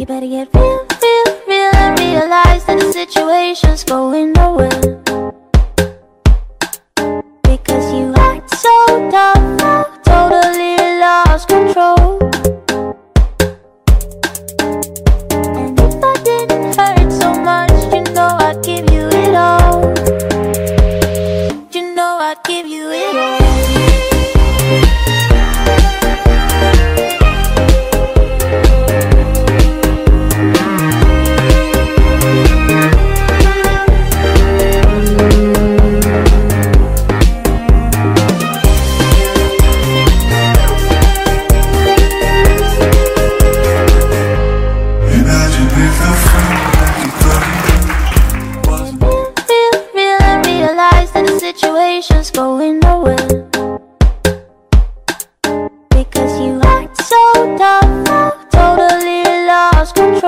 You better get real, real, real and realize that the situation's going nowhere. lost control.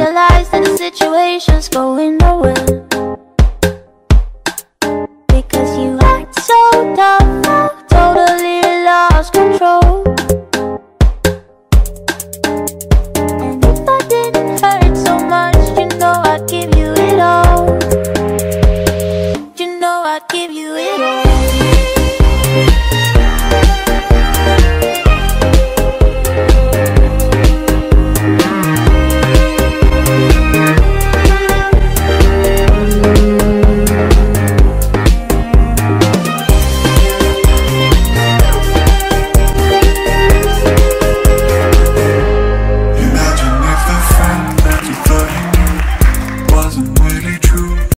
realize that the situation's going nowhere.